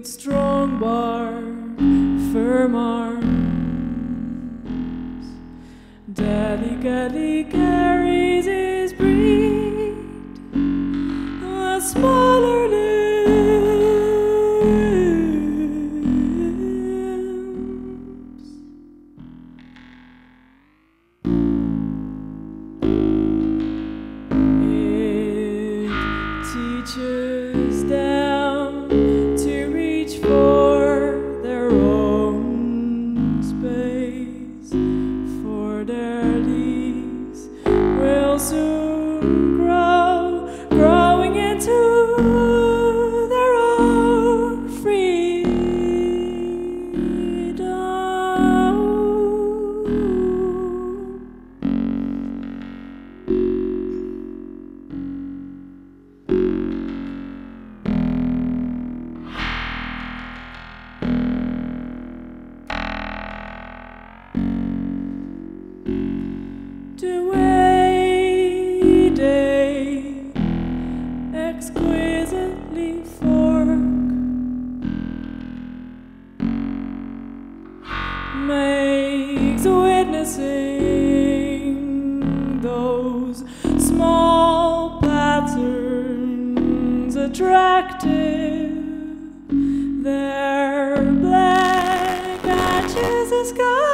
need strong bark, firm arms. Delicately. witnessing those small patterns attractive. Their black patches the sky.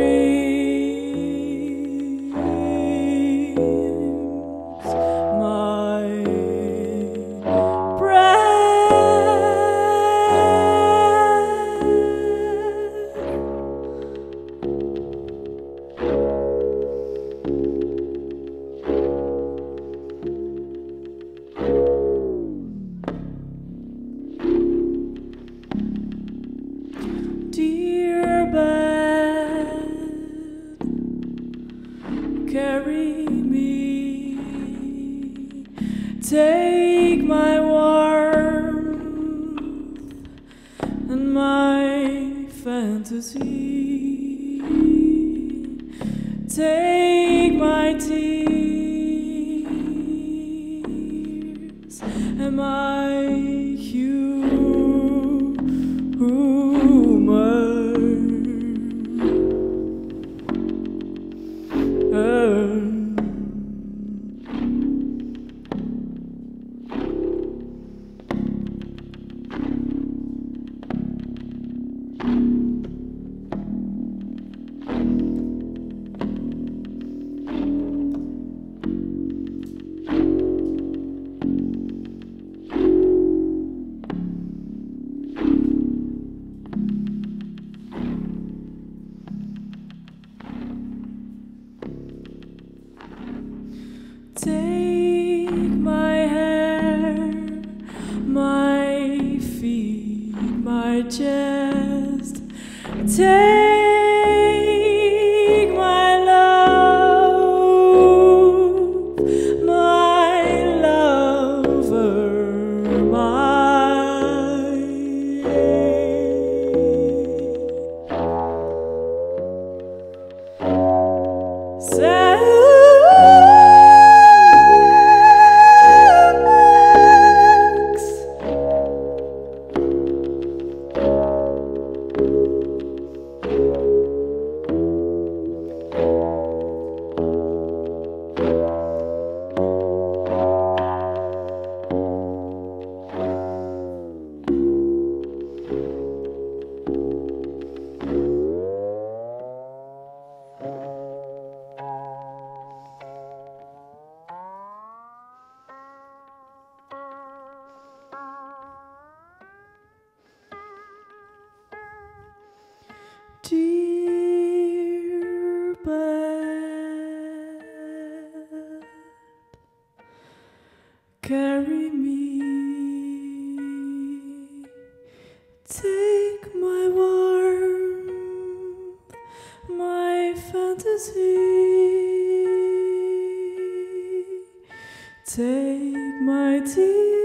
My take my warmth and my fantasy, carry me, take my warmth, my fantasy, take my tears.